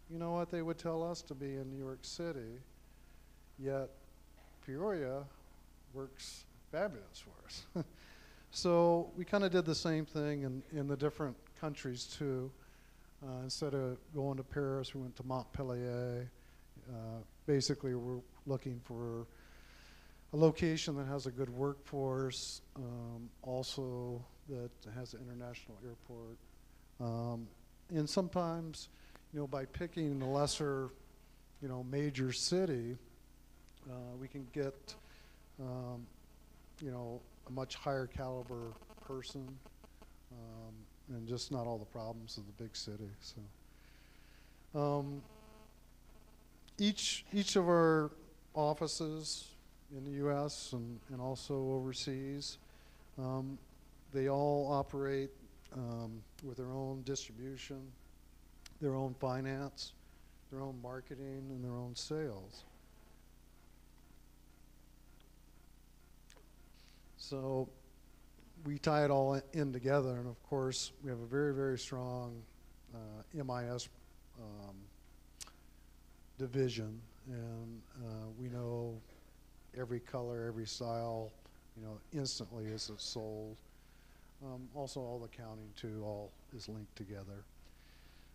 you know what? They would tell us to be in New York City, yet Peoria works fabulous for us. so we kind of did the same thing in, in the different countries too. Uh, instead of going to Paris, we went to Montpellier. Uh, basically, we're looking for a location that has a good workforce, um, also that has an international airport. Um, and sometimes, you know, by picking a lesser, you know, major city, uh, we can get, um, you know, a much higher caliber person, um, and just not all the problems of the big city. So, um, each each of our offices in the U.S. and, and also overseas, um, they all operate um, with their own distribution, their own finance, their own marketing, and their own sales. So we tie it all in- together, and of course, we have a very, very strong uh, MIS um, division, and uh, we know every color, every style, you know, instantly as it's sold. Um, also, all the counting too, all is linked together.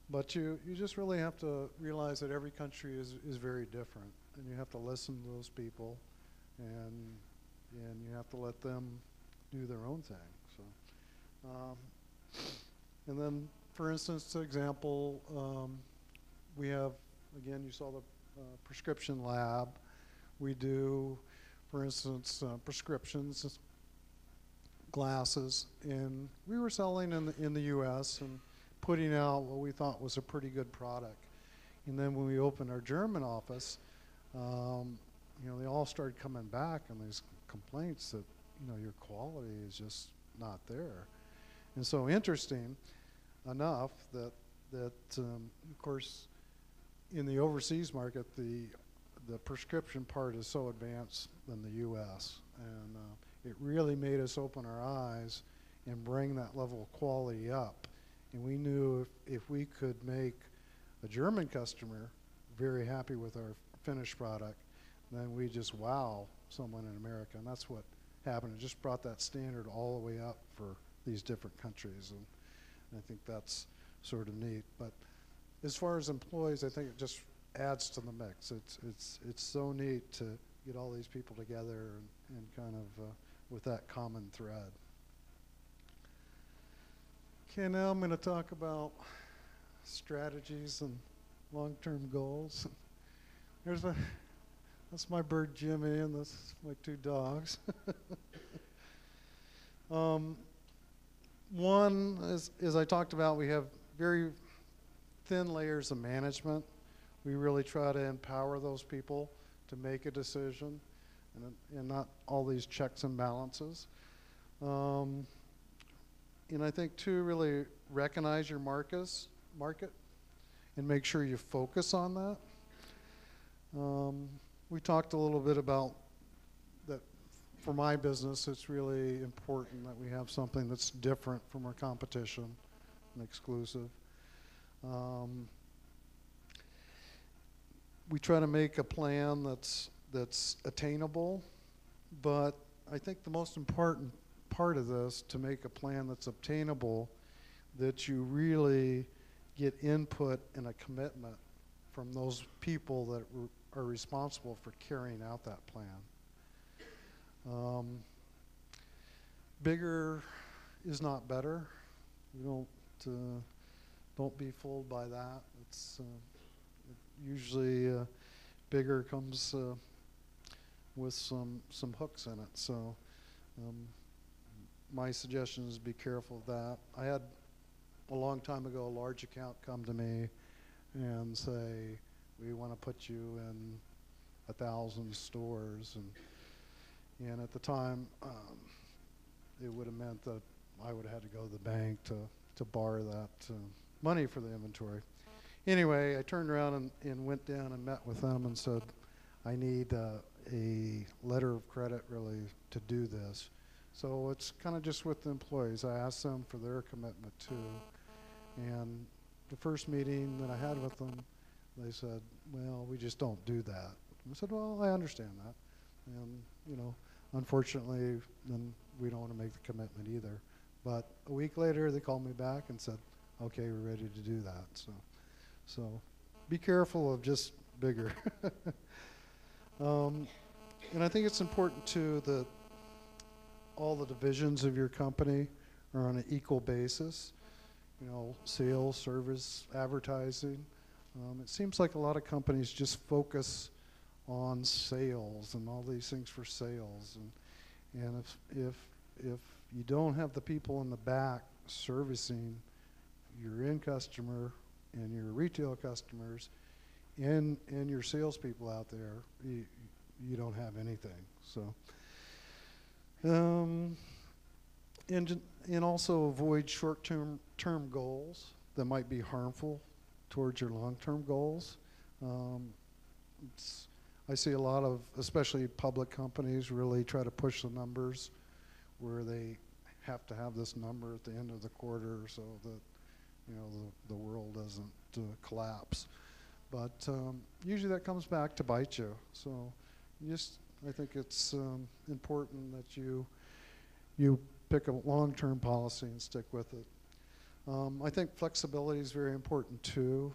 But you, you just really have to realize that every country is, is very different, and you have to listen to those people, and and you have to let them do their own thing. So, um, and then, for instance, example, um, we have again, you saw the uh, prescription lab. We do, for instance, uh, prescriptions, glasses, and we were selling in the, in the U.S. and putting out what we thought was a pretty good product. And then when we opened our German office, um, you know, they all started coming back and these complaints that, you know, your quality is just not there. And so interesting enough that, that um, of course, in the overseas market, the, the prescription part is so advanced than the U.S. And uh, it really made us open our eyes and bring that level of quality up. And we knew if, if we could make a German customer very happy with our finished product, then we just wow someone in America. And that's what happened. It just brought that standard all the way up for these different countries. And, and I think that's sort of neat. But as far as employees, I think it just adds to the mix. It's, it's, it's so neat to get all these people together and, and kind of uh, with that common thread. Okay, now I'm going to talk about strategies and long-term goals. There's a, that's my bird Jimmy, and that's my two dogs. um, one, as, as I talked about, we have very thin layers of management. We really try to empower those people to make a decision and, and not all these checks and balances. Um, and I think, too, really recognize your markets, market and make sure you focus on that. Um, we talked a little bit about that for my business, it's really important that we have something that's different from our competition and exclusive. Um, we try to make a plan that's that's attainable, but I think the most important part of this to make a plan that's obtainable, that you really get input and a commitment from those people that are responsible for carrying out that plan. Um, bigger is not better. We don't uh, don't be fooled by that. It's uh, usually uh, bigger comes uh, with some some hooks in it. So um, my suggestion is be careful of that. I had a long time ago a large account come to me and say, "We want to put you in a thousand stores," and and at the time, um, it would have meant that I would have had to go to the bank to to borrow that. Uh, money for the inventory. Anyway, I turned around and, and went down and met with them and said, I need uh, a letter of credit really to do this. So it's kind of just with the employees. I asked them for their commitment too. And the first meeting that I had with them, they said, well, we just don't do that. I said, well, I understand that. And, you know, unfortunately, then we don't want to make the commitment either. But a week later, they called me back and said, okay, we're ready to do that. So, so be careful of just bigger. um, and I think it's important too that all the divisions of your company are on an equal basis. You know, sales, service, advertising, Um, it seems like a lot of companies just focus on sales and all these things for sales, and and if if if you don't have the people in the back servicing your end customer and your retail customers and and your salespeople out there, you you don't have anything. So. Um, and, and also avoid short-term term goals that might be harmful towards your long-term goals. Um, I see a lot of, especially public companies, really try to push the numbers where they have to have this number at the end of the quarter so that you know the, the world doesn't uh, collapse. But um, usually that comes back to bite you. So just I think it's um, important that you you pick a long-term policy and stick with it. Um, I think flexibility is very important too.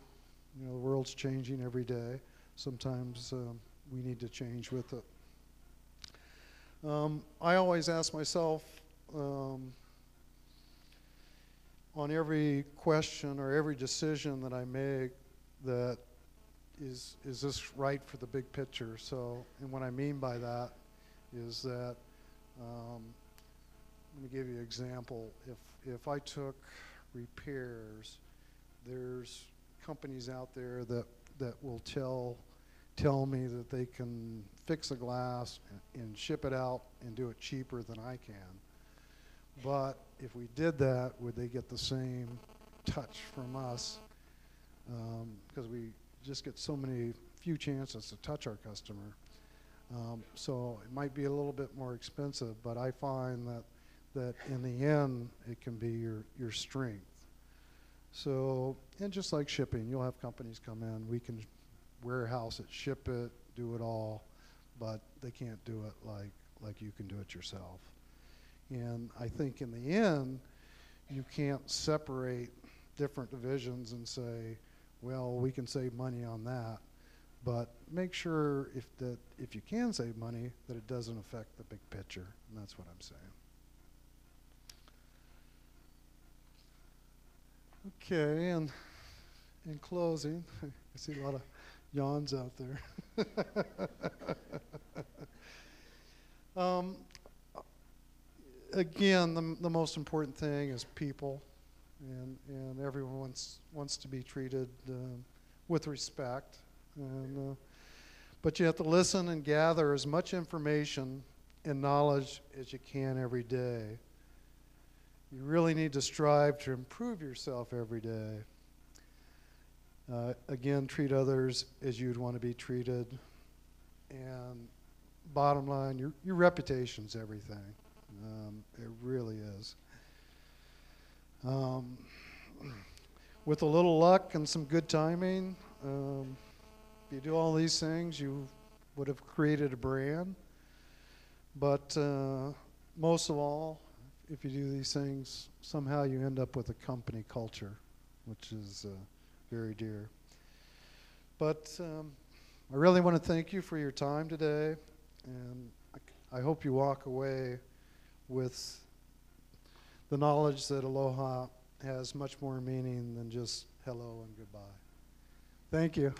You know, the world's changing every day. Sometimes um, we need to change with it. Um, I always ask myself um, on every question or every decision that I make that is is this right for the big picture? So, and what I mean by that is that um, let me give you an example. If if I took repairs, there's companies out there that that will tell tell me that they can fix a glass and, and ship it out and do it cheaper than I can. But if we did that, would they get the same touch from us? Because we just get so many few chances to touch our customer. Um, so it might be a little bit more expensive, but I find that that in the end it can be your your strength. So and just like shipping, you'll have companies come in. We can warehouse it, ship it, do it all, but they can't do it like like you can do it yourself. And I think in the end, you can't separate different divisions and say, well, we can save money on that. But make sure if that if you can save money, that it doesn't affect the big picture. And that's what I'm saying. Okay, and in closing, I see a lot of yawns out there. um, again, the, the most important thing is people, and, and everyone wants, wants to be treated um, with respect. And, uh, but you have to listen and gather as much information and knowledge as you can every day. You really need to strive to improve yourself every day. Uh, again, treat others as you'd want to be treated. And bottom line, your, your reputation's everything. Um, it really is. Um, with a little luck and some good timing, um, if you do all these things, you would have created a brand. But uh, most of all, if you do these things, somehow you end up with a company culture, which is uh, very dear. But um, I really want to thank you for your time today, and I, I hope you walk away with the knowledge that aloha has much more meaning than just hello and goodbye. Thank you.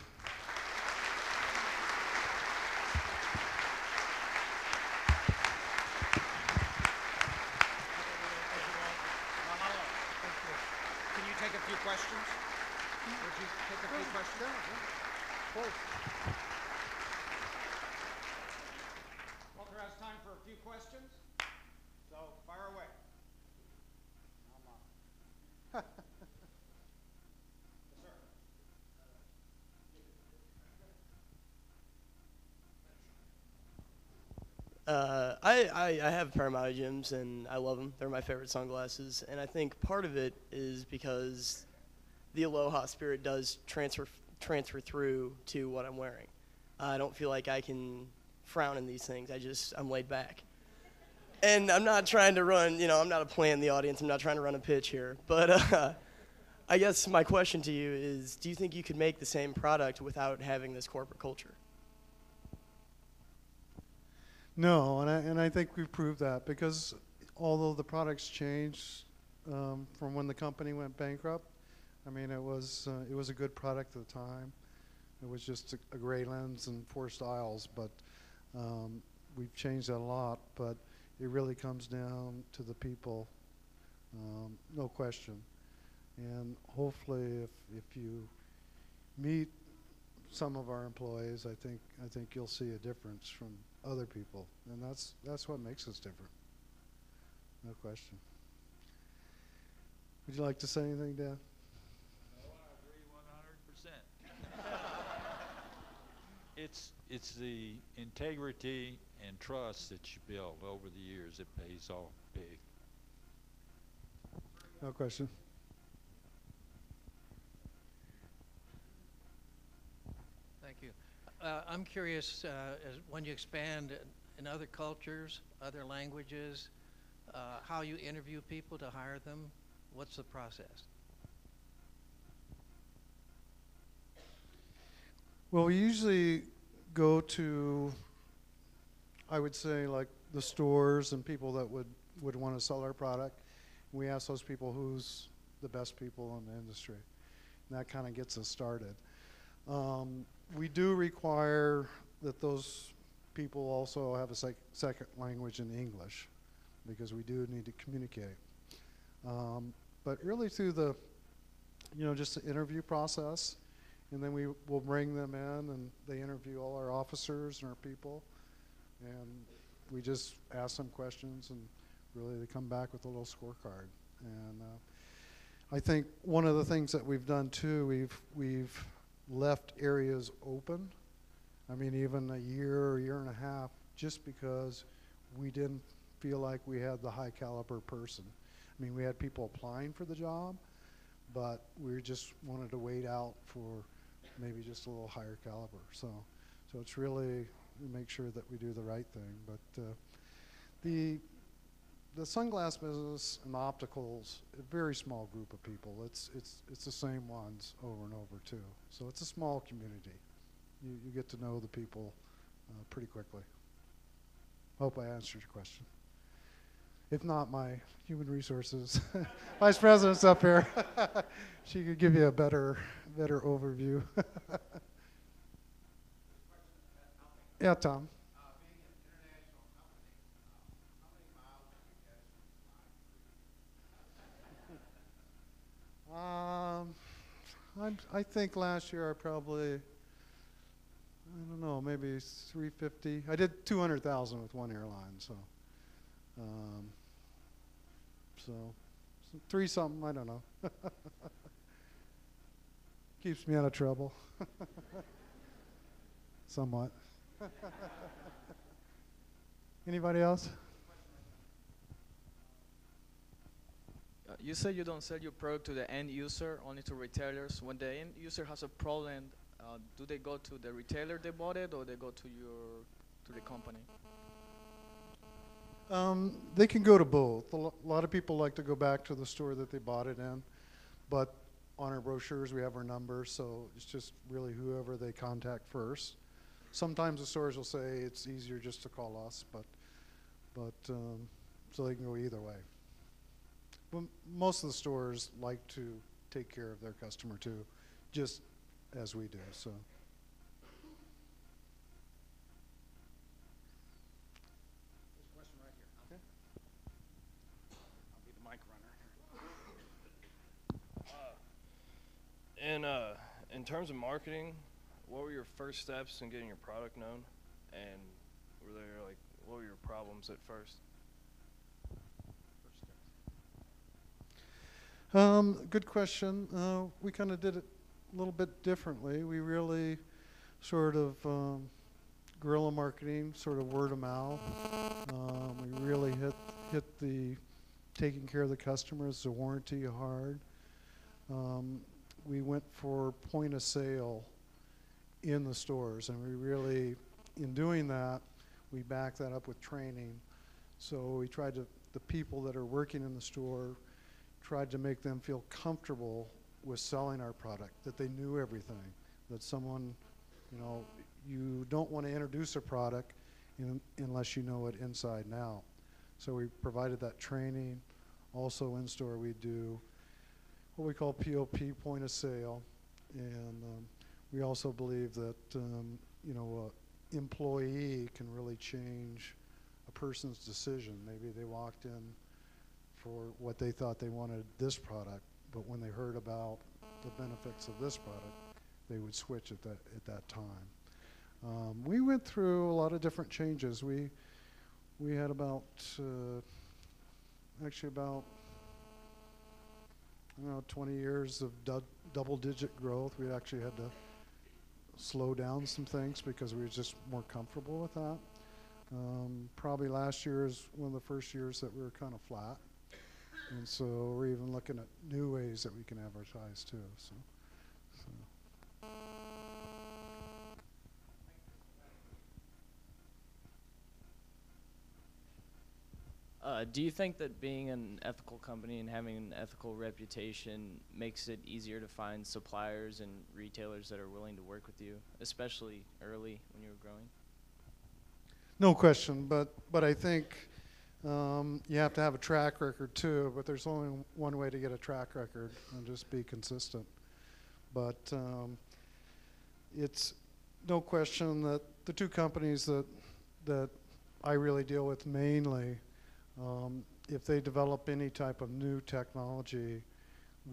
Mahalo. Can you take a few questions? Would you take a few questions? Walter has time for a few questions, so fire away. Yes, sir. Uh, I, I, I have Paramount Gyms and I love them. They're my favorite sunglasses. And I think part of it is because the Aloha spirit does transfer, transfer through to what I'm wearing. I don't feel like I can frown in these things. I just, I'm laid back. And I'm not trying to run, you know, I'm not a play in the audience. I'm not trying to run a pitch here. But uh, I guess my question to you is do you think you could make the same product without having this corporate culture? No, and I, and I think we've proved that because although the products changed um, from when the company went bankrupt, I mean, it was uh, it was a good product at the time. It was just a, a gray lens and four styles, but um, we've changed that a lot. But it really comes down to the people, um, no question. And hopefully, if if you meet some of our employees, I think I think you'll see a difference from other people, and that's that's what makes us different. No question. Would you like to say anything, Dan? No, I agree one hundred percent. It's, it's the integrity and trust that you build over the years that pays off big. No question. Thank you. Uh, I'm curious, uh, as when you expand in other cultures, other languages, uh, how you interview people to hire them. What's the process? Well, we usually go to, I would say, like the stores and people that would, would want to sell our product. We ask those people who's the best people in the industry. And that kind of gets us started. Um, we do require that those people also have a sec- second language in English because we do need to communicate. Um, but really through the, you know, just the interview process, and then we will bring them in and they interview all our officers and our people. And we just ask them questions and really they come back with a little scorecard. And uh, I think one of the things that we've done too, we've, we've left areas open. I mean, even a year or a year and a half, just because we didn't feel like we had the high caliber person. I mean, we had people applying for the job, but we just wanted to wait out for maybe just a little higher caliber. So, so it's really make sure that we do the right thing. But uh, the the sunglass business and opticals, a very small group of people. It's it's it's the same ones over and over too. So it's a small community. You you get to know the people uh, pretty quickly. Hope I answered your question. If not, my human resources vice president's up here. she could give you a better better overview. yeah, Tom. Um, I'm, I think last year I probably, I don't know, maybe 350. I did 200,000 with one airline, so, um, so, so three something. I don't know. Keeps me out of trouble. Somewhat. Anybody else? Uh, You say you don't sell your product to the end user, only to retailers. When the end user has a problem, uh, do they go to the retailer they bought it, or they go to your to the company? Um, they can go to both. A lot of people like to go back to the store that they bought it in, but on our brochures we have our number, so it's just really whoever they contact first. Sometimes the stores will say it's easier just to call us, but but um, so they can go either way. But most of the stores like to take care of their customer too, just as we do. So. This question right here. I'll be the mic In uh, in terms of marketing, what were your first steps in getting your product known, and were there like what were your problems at first? Um, good question. Uh, we kind of did it a little bit differently. We really sort of um, guerrilla marketing, sort of word of mouth. Um, we really hit hit the taking care of the customers, the warranty hard. Um, we went for point of sale in the stores, and we really, in doing that, we back that up with training. So we tried to the people that are working in the store tried to make them feel comfortable with selling our product, that they knew everything, that someone, you know, you don't want to introduce a product in, unless you know it inside and out. So we provided that training. Also in store we do, what we call POP, point of sale. And um, we also believe that, um, you know, employee can really change a person's decision. Maybe they walked in for what they thought they wanted this product, but when they heard about the benefits of this product, they would switch at that, at that time. Um, we went through a lot of different changes. We, we had about, uh, actually about, Don't know, 20 years of du- double-digit growth. We actually had to slow down some things because we were just more comfortable with that. Um, probably last year is one of the first years that we were kind of flat. And so we're even looking at new ways that we can advertise too. So. Uh, do you think that being an ethical company and having an ethical reputation makes it easier to find suppliers and retailers that are willing to work with you, especially early when you were growing? No question, but but I think um, you have to have a track record too. But there's only one way to get a track record, and just be consistent. But um, it's no question that the two companies that that I really deal with mainly, um, if they develop any type of new technology,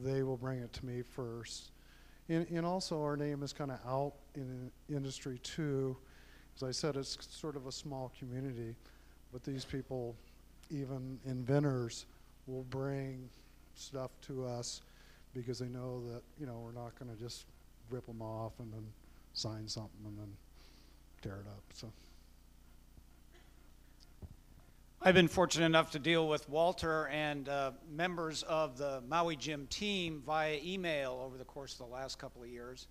they will bring it to me first. And, and also, our name is kind of out in industry too. As I said, it's sort of a small community, but these people, even inventors, will bring stuff to us because they know that you know we're not going to just rip them off and then sign something and then tear it up. So. I've been fortunate enough to deal with Walter and uh, members of the Maui Jim team via email over the course of the last couple of years.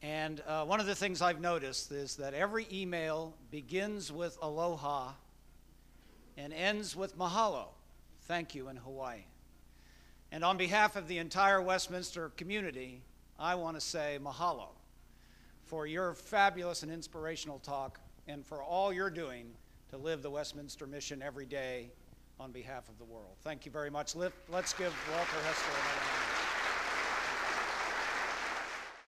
And uh, one of the things I've noticed is that every email begins with aloha and ends with mahalo, thank you in Hawaii. And on behalf of the entire Westminster community, I want to say mahalo for your fabulous and inspirational talk and for all you're doing to live the Westminster mission every day on behalf of the world. Thank you very much. Let, us give Walter Hester another round.